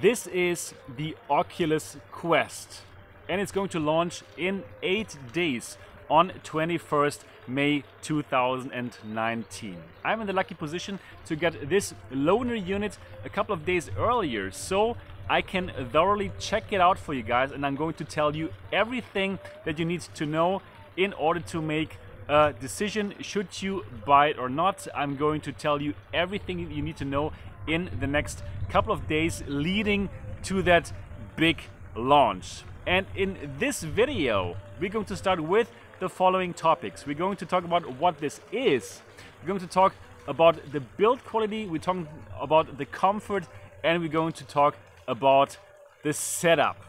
This is the Oculus Quest and it's going to launch in 8 days on 21st May 2019. I'm in the lucky position to get this loaner unit a couple of days earlier so I can thoroughly check it out for you guys and I'm going to tell you everything that you need to know in order to make a decision should you buy it or not. I'm going to tell you everything you need to know in the next couple of days leading to that big launch. And in this video, we're going to start with the following topics. We're going to talk about what this is. We're going to talk about the build quality, we're talking about the comfort, and we're going to talk about the setup.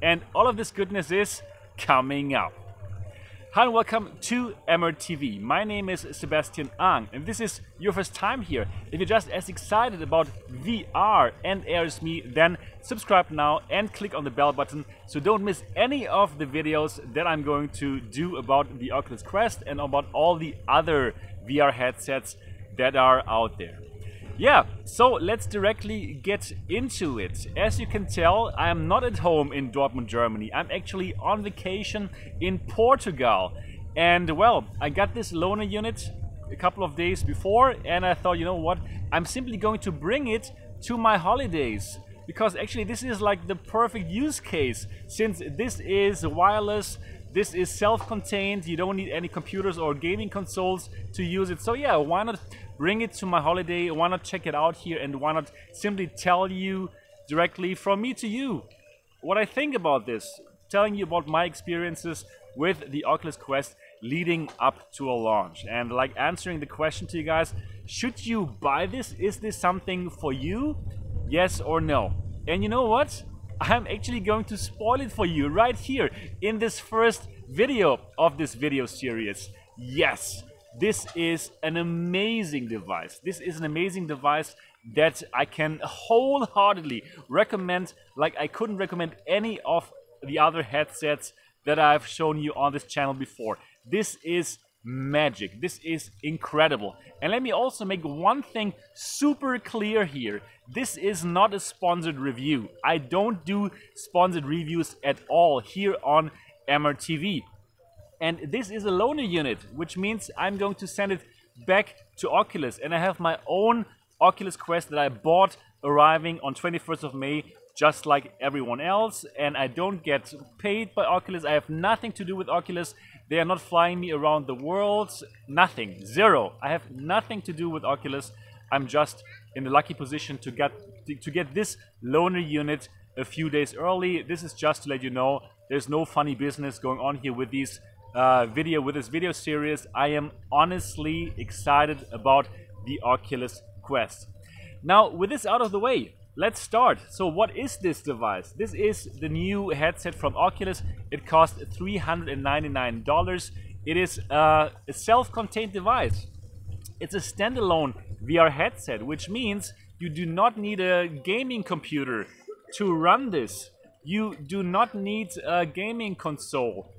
And all of this goodness is coming up. Hi and welcome to MRTV. My name is Sebastian Ang and this is your first time here. If you're just as excited about VR and AR as me, then subscribe now and click on the bell button so don't miss any of the videos that I'm going to do about the Oculus Quest and about all the other VR headsets that are out there. Yeah, so let's directly get into it. As you can tell, I am not at home in Dortmund, Germany. I'm actually on vacation in Portugal. And well, I got this loaner unit a couple of days before and I thought, you know what, I'm simply going to bring it to my holidays. Because actually this is like the perfect use case since this is wireless, this is self-contained, you don't need any computers or gaming consoles to use it. So yeah, why not bring it to my holiday, why not check it out here and why not simply tell you directly from me to you what I think about this, telling you about my experiences with the Oculus Quest leading up to a launch and like answering the question to you guys, should you buy this? Is this something for you? Yes or no? And you know what? I'm actually going to spoil it for you right here in this first video of this video series. Yes, this is an amazing device. This is an amazing device that I can wholeheartedly recommend like I couldn't recommend any of the other headsets that I've shown you on this channel before. This is magic. This is incredible. And let me also make one thing super clear here. This is not a sponsored review. I don't do sponsored reviews at all here on MRTV. And this is a loaner unit, which means I'm going to send it back to Oculus. And I have my own Oculus Quest that I bought arriving on 21st of May, just like everyone else. And I don't get paid by Oculus. I have nothing to do with Oculus. They are not flying me around the world. Nothing. Zero. I have nothing to do with Oculus. I'm just in the lucky position to get to get this loaner unit a few days early. This is just to let you know there's no funny business going on here with these uh, video, with this video series. I am honestly excited about the Oculus Quest. Now, with this out of the way, let's start. So what is this device? This is the new headset from Oculus. It costs $399. It is uh, a self-contained device. It's a standalone VR headset, which means you do not need a gaming computer to run this. You do not need a gaming console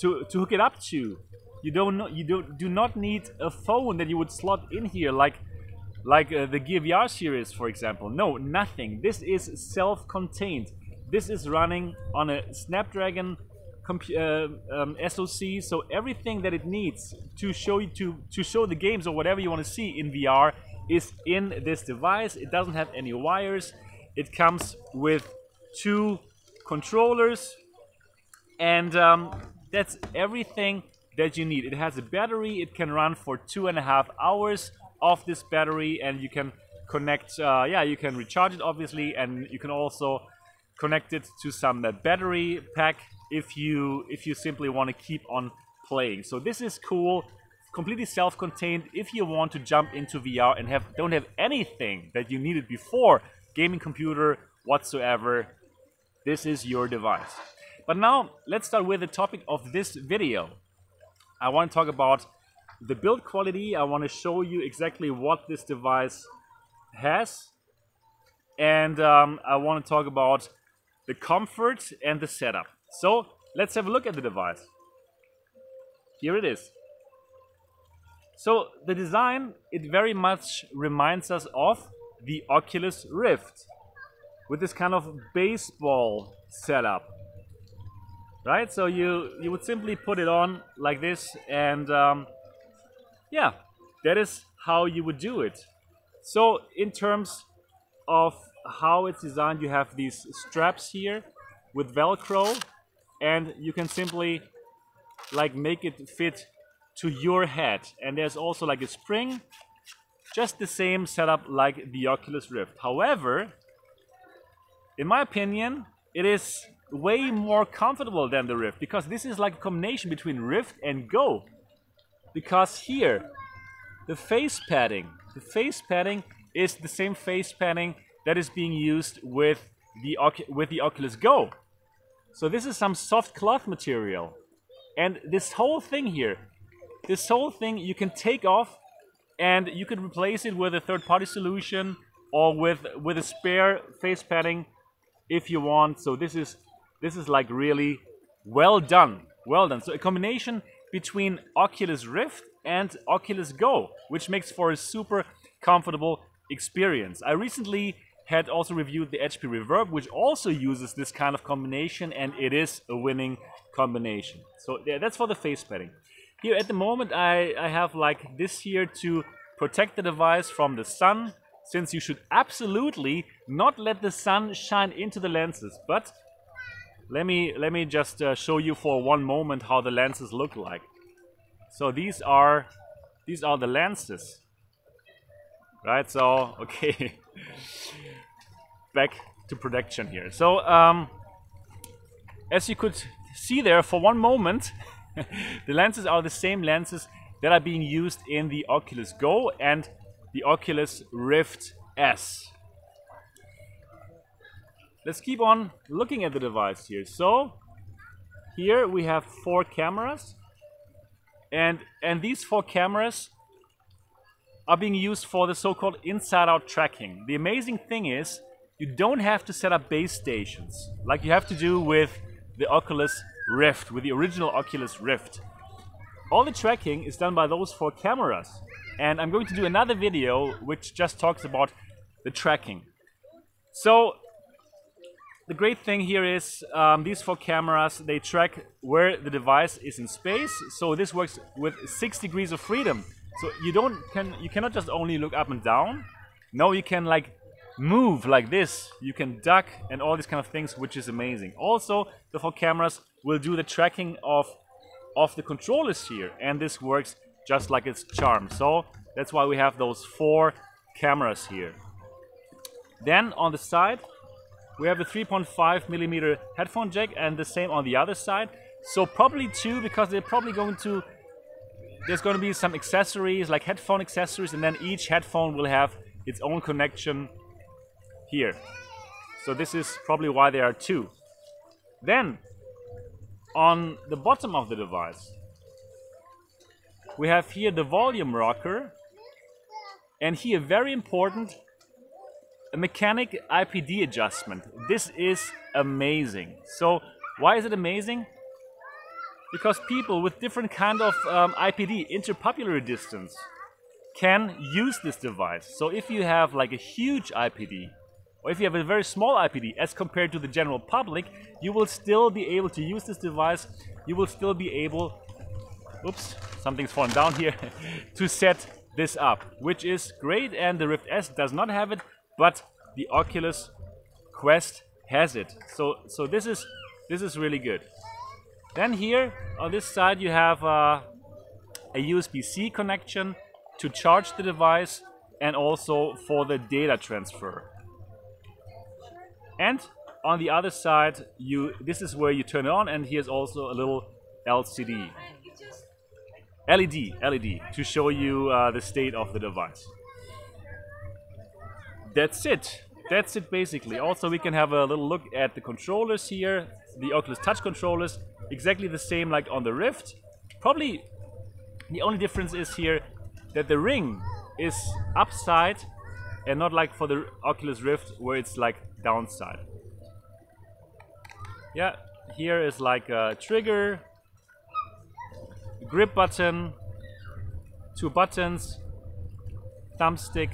to, to hook it up to. You don't you do, do not need a phone that you would slot in here like like uh, the Gear VR series for example. No, nothing. This is self-contained. This is running on a Snapdragon uh, um, SoC, so everything that it needs to show you to to show the games or whatever you want to see in VR is in this device. It doesn't have any wires. It comes with two controllers and um, that's everything that you need. It has a battery. It can run for two and a half hours off this battery, and you can connect. Uh, yeah, you can recharge it obviously, and you can also connect it to some uh, battery pack if you if you simply want to keep on playing. So this is cool. Completely self-contained. If you want to jump into VR and have don't have anything that you needed before gaming computer whatsoever, this is your device. But now, let's start with the topic of this video. I want to talk about the build quality. I want to show you exactly what this device has. And um, I want to talk about the comfort and the setup. So, let's have a look at the device. Here it is. So, the design, it very much reminds us of the Oculus Rift with this kind of baseball setup. Right, so you you would simply put it on like this, and um, yeah, that is how you would do it. So in terms of how it's designed, you have these straps here with Velcro, and you can simply like make it fit to your head. And there's also like a spring, just the same setup like the Oculus Rift. However, in my opinion, it is way more comfortable than the Rift because this is like a combination between Rift and Go. Because here, the face padding, the face padding is the same face padding that is being used with the with the Oculus Go. So this is some soft cloth material. And this whole thing here, this whole thing you can take off and you can replace it with a third-party solution or with with a spare face padding if you want. So this is this is like really well done. Well done. So a combination between Oculus Rift and Oculus Go, which makes for a super comfortable experience. I recently had also reviewed the HP Reverb, which also uses this kind of combination, and it is a winning combination. So yeah, that's for the face padding. Here at the moment, I, I have like this here to protect the device from the sun, since you should absolutely not let the sun shine into the lenses. But let me let me just uh, show you for one moment how the lenses look like. So these are these are the lenses. Right, so okay. Back to production here. So um, as you could see there for one moment, the lenses are the same lenses that are being used in the Oculus Go and the Oculus Rift S. Let's keep on looking at the device here. So here we have four cameras and, and these four cameras are being used for the so-called inside-out tracking. The amazing thing is you don't have to set up base stations like you have to do with the Oculus Rift, with the original Oculus Rift. All the tracking is done by those four cameras. And I'm going to do another video which just talks about the tracking. So the great thing here is um, these four cameras, they track where the device is in space. So this works with six degrees of freedom. So you don't can you cannot just only look up and down. No, you can like move like this. You can duck and all these kind of things, which is amazing. Also, the four cameras will do the tracking of of the controllers here, and this works just like its charm. So that's why we have those four cameras here. Then on the side, we have a 3.5 millimeter headphone jack and the same on the other side. So probably two because they're probably going to there's going to be some accessories like headphone accessories and then each headphone will have its own connection here. So this is probably why there are two. Then on the bottom of the device we have here the volume rocker and here very important a mechanic IPD adjustment. This is amazing. So why is it amazing? Because people with different kind of um, IPD, interpupillary distance, can use this device. So if you have like a huge IPD, or if you have a very small IPD as compared to the general public, you will still be able to use this device. You will still be able, oops, something's fallen down here, to set this up, which is great. And the Rift S does not have it, but the Oculus Quest has it. So so this is this is really good. Then here on this side you have uh, a USB-C connection to charge the device and also for the data transfer. And on the other side, you this is where you turn it on, and here's also a little LCD. LED, LED, to show you uh, the state of the device that's it. That's it basically. Also, we can have a little look at the controllers here. The Oculus Touch controllers, exactly the same like on the Rift. Probably the only difference is here that the ring is upside and not like for the Oculus Rift where it's like downside. Yeah, here is like a trigger, grip button, two buttons, thumbstick,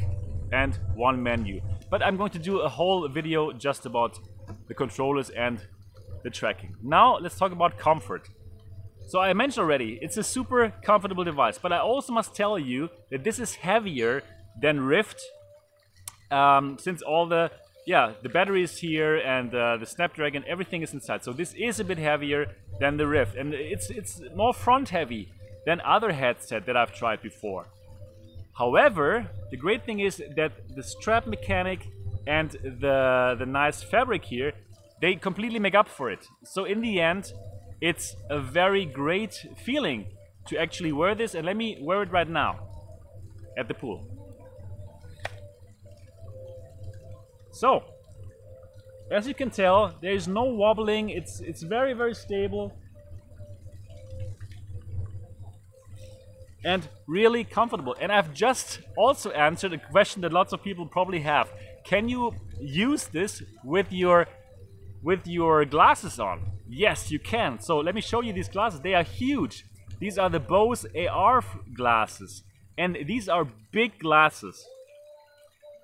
and one menu. But I'm going to do a whole video just about the controllers and the tracking. Now let's talk about comfort. So I mentioned already, it's a super comfortable device, but I also must tell you that this is heavier than Rift, um, since all the yeah the batteries here and uh, the Snapdragon, everything is inside. So this is a bit heavier than the Rift, and it's it's more front heavy than other headset that I've tried before. However, the great thing is that the strap mechanic and the the nice fabric here, they completely make up for it. So in the end, it's a very great feeling to actually wear this and let me wear it right now at the pool. So, as you can tell, there is no wobbling, it's, it's very very stable and really comfortable. And I've just also answered a question that lots of people probably have. Can you use this with your with your glasses on? Yes, you can. So let me show you these glasses. They are huge. These are the Bose AR glasses. And these are big glasses.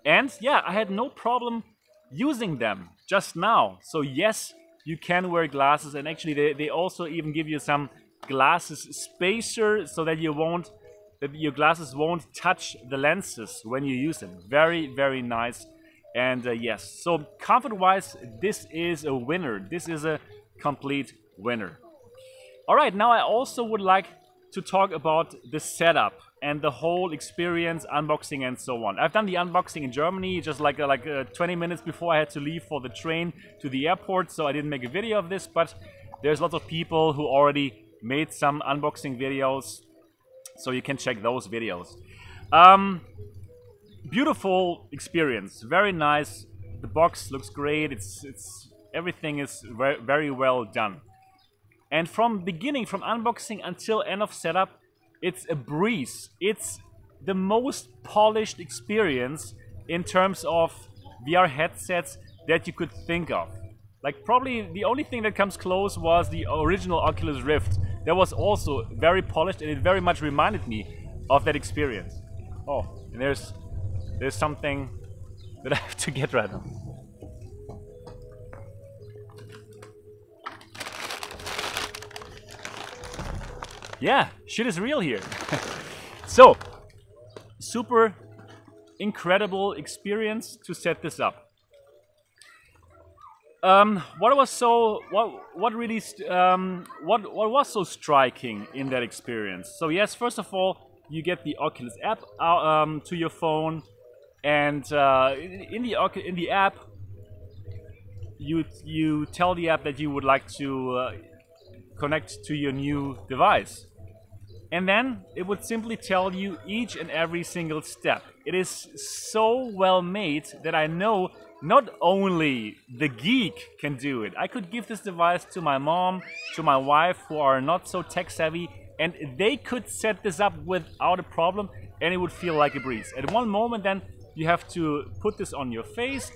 And yeah, I had no problem using them just now. So yes, you can wear glasses and actually they, they also even give you some glasses spacer so that you won't that your glasses won't touch the lenses when you use them. Very, very nice. And uh, yes, so comfort-wise, this is a winner. This is a complete winner. All right, now I also would like to talk about the setup and the whole experience, unboxing and so on. I've done the unboxing in Germany just like uh, like uh, 20 minutes before I had to leave for the train to the airport, so I didn't make a video of this, but there's lots of people who already made some unboxing videos, so you can check those videos. Um, beautiful experience, very nice. The box looks great. It's it's everything is very, very well done. And from beginning, from unboxing until end of setup, it's a breeze. It's the most polished experience in terms of VR headsets that you could think of. Like probably the only thing that comes close was the original Oculus Rift. That was also very polished and it very much reminded me of that experience. Oh, and there's there's something that I have to get right now. yeah, shit is real here. so, super incredible experience to set this up. Um, what was so what what really um, what what was so striking in that experience? So yes, first of all, you get the Oculus app um, to your phone, and uh, in the in the app, you you tell the app that you would like to uh, connect to your new device. And then it would simply tell you each and every single step. It is so well made that I know not only the geek can do it. I could give this device to my mom, to my wife who are not so tech savvy and they could set this up without a problem and it would feel like a breeze. At one moment then you have to put this on your face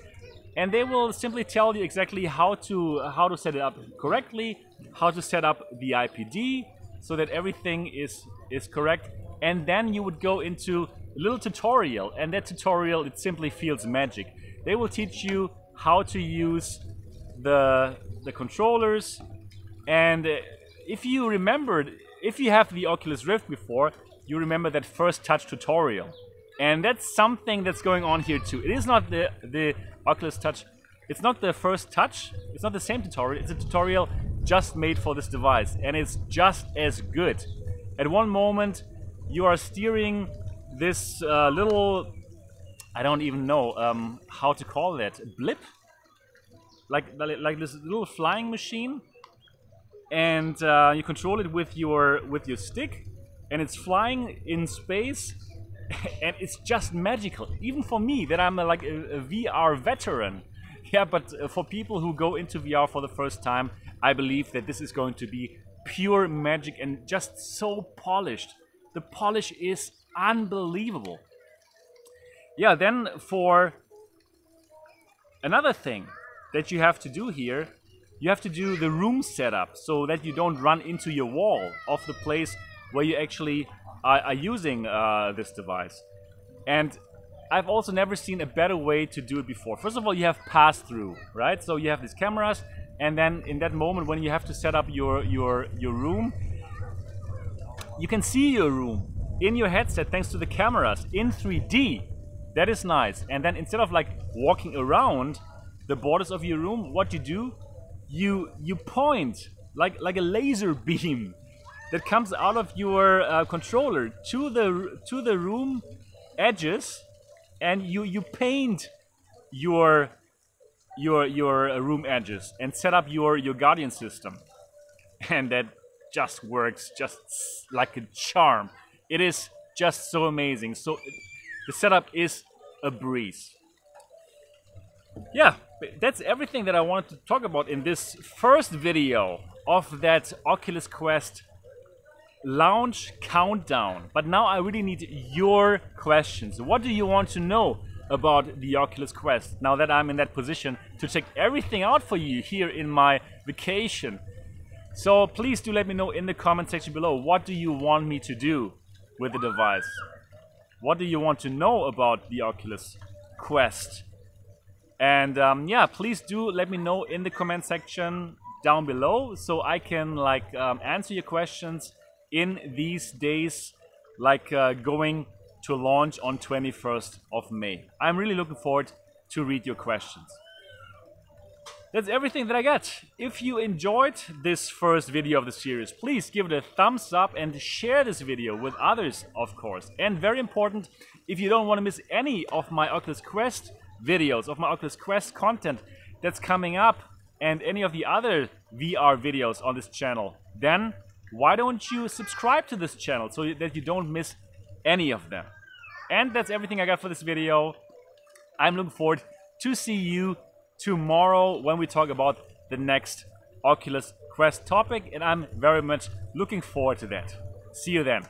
and they will simply tell you exactly how to how to set it up correctly, how to set up the IPD so that everything is is correct and then you would go into a little tutorial and that tutorial it simply feels magic. They will teach you how to use the the controllers and if you remembered if you have the Oculus Rift before you remember that first touch tutorial and that's something that's going on here too. It is not the the Oculus Touch. It's not the first touch. It's not the same tutorial. It's a tutorial just made for this device and it's just as good. At one moment you are steering this uh, little I don't even know um, how to call that blip like like this little flying machine and uh, you control it with your with your stick and it's flying in space and it's just magical. Even for me, that I'm a, like a, a, VR veteran. Yeah, but uh, for people who go into VR for the first time, I believe that this is going to be pure magic and just so polished. The polish is unbelievable. Yeah, then for another thing that you have to do here, you have to do the room setup so that you don't run into your wall of the place where you actually are, are using uh, this device. And I've also never seen a better way to do it before. First of all, you have pass-through, right? So you have these cameras, and then in that moment when you have to set up your your your room, you can see your room in your headset thanks to the cameras in 3D. That is nice. And then instead of like walking around the borders of your room, what you do, you you point like like a laser beam that comes out of your uh, controller to the to the room edges, and you you paint your your your uh, room edges and set up your your guardian system, and that just works just like a charm. It is just so amazing. So the setup is a breeze. Yeah, that's everything that I wanted to talk about in this first video of that Oculus Quest launch countdown. But now I really need your questions. What do you want to know about the Oculus Quest now that I'm in that position to check everything out for you here in my vacation? So please do let me know in the comment section below what do you want me to do with the device? What do you want to know about the Oculus Quest? And um, yeah, please do let me know in the comment section down below so I can like um, answer your questions in these days like uh, going to launch on 21st of May. I'm really looking forward to read your questions. That's everything that I got. If you enjoyed this first video of the series, please give it a thumbs up and share this video with others, of course. And very important, if you don't want to miss any of my Oculus Quest videos, of my Oculus Quest content that's coming up, and any of the other VR videos on this channel, then why don't you subscribe to this channel so that you don't miss any of them. And that's everything I got for this video. I'm looking forward to see you tomorrow when we talk about the next Oculus Quest topic and I'm very much looking forward to that. See you then.